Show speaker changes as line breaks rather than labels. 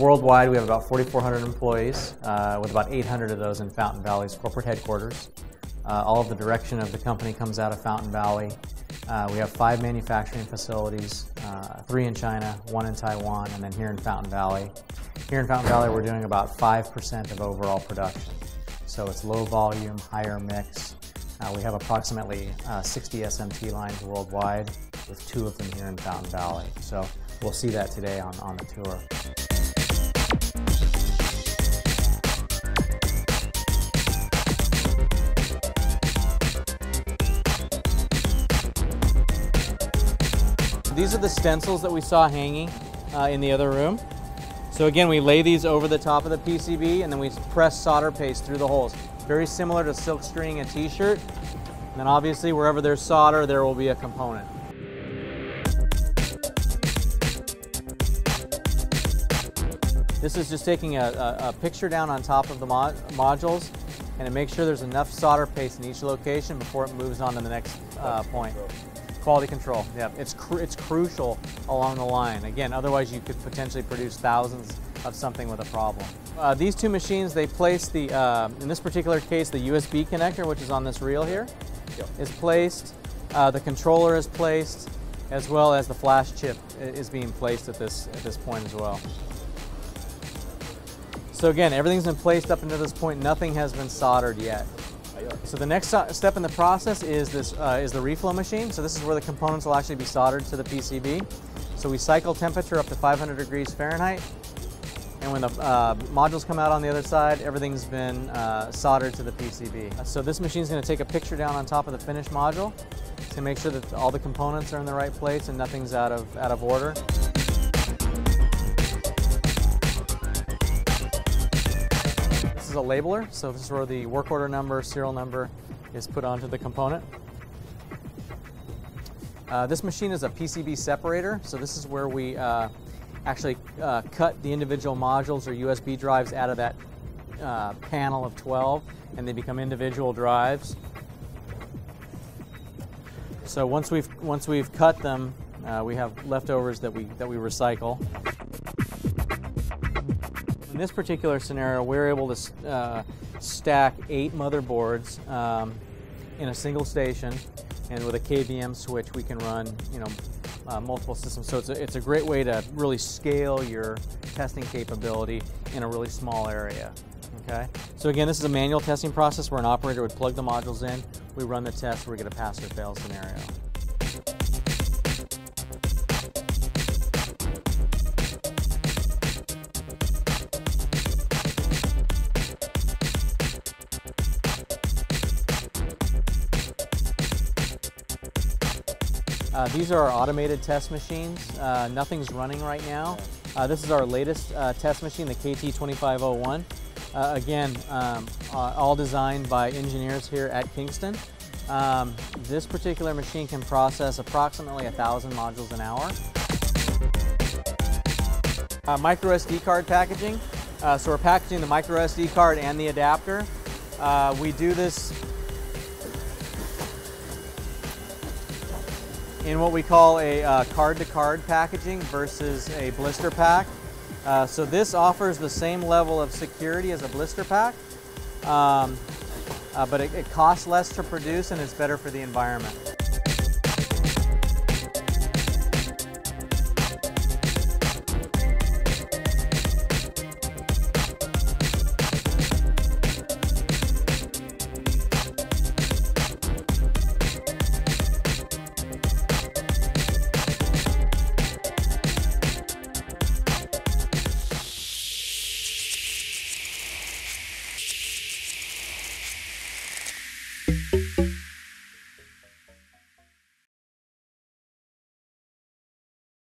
worldwide, we have about 4,400 employees, uh, with about 800 of those in Fountain Valley's corporate headquarters. Uh, all of the direction of the company comes out of Fountain Valley. Uh, we have five manufacturing facilities, uh, three in China, one in Taiwan, and then here in Fountain Valley. Here in Fountain Valley, we're doing about 5% of overall production. So it's low volume, higher mix. Uh, we have approximately uh, 60 SMT lines worldwide, with two of them here in Fountain Valley. So we'll see that today on, on the tour. These are the stencils that we saw hanging uh, in the other room. So again, we lay these over the top of the PCB and then we press solder paste through the holes. Very similar to silk screening a t-shirt. And then obviously wherever there's solder, there will be a component. This is just taking a, a, a picture down on top of the mod modules and it makes sure there's enough solder paste in each location before it moves on to the next uh, point. Quality control, yeah, it's, cru it's crucial along the line. Again, otherwise you could potentially produce thousands of something with a problem. Uh, these two machines, they place the, uh, in this particular case, the USB connector, which is on this reel here, yep. is placed. Uh, the controller is placed, as well as the flash chip is being placed at this, at this point as well. So again, everything's been placed up until this point. Nothing has been soldered yet. So the next step in the process is this uh, is the reflow machine. So this is where the components will actually be soldered to the PCB. So we cycle temperature up to 500 degrees Fahrenheit. And when the uh, modules come out on the other side, everything's been uh, soldered to the PCB. So this machine is going to take a picture down on top of the finished module to make sure that all the components are in the right place and nothing's out of, out of order. Is a labeler, so this is where the work order number, serial number is put onto the component. Uh, this machine is a PCB separator, so this is where we uh, actually uh, cut the individual modules or USB drives out of that uh, panel of 12 and they become individual drives. So once we've, once we've cut them, uh, we have leftovers that we, that we recycle this particular scenario, we're able to uh, stack eight motherboards um, in a single station, and with a KVM switch, we can run, you know, uh, multiple systems. So it's a, it's a great way to really scale your testing capability in a really small area. Okay. So again, this is a manual testing process where an operator would plug the modules in, we run the test, we get a pass or fail scenario. Uh, these are our automated test machines. Uh, nothing's running right now. Uh, this is our latest uh, test machine, the KT2501. Uh, again, um, uh, all designed by engineers here at Kingston. Um, this particular machine can process approximately 1,000 modules an hour. micro SD card packaging. so we're packaging the micro SD card and the adapter. we do this in what we call a uh, card-to-card -card packaging versus a blister pack. Uh, so this offers the same level of security as a blister pack, um, uh, but it, it costs less to produce and it's better for the environment.